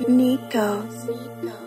Nikos. Nikos.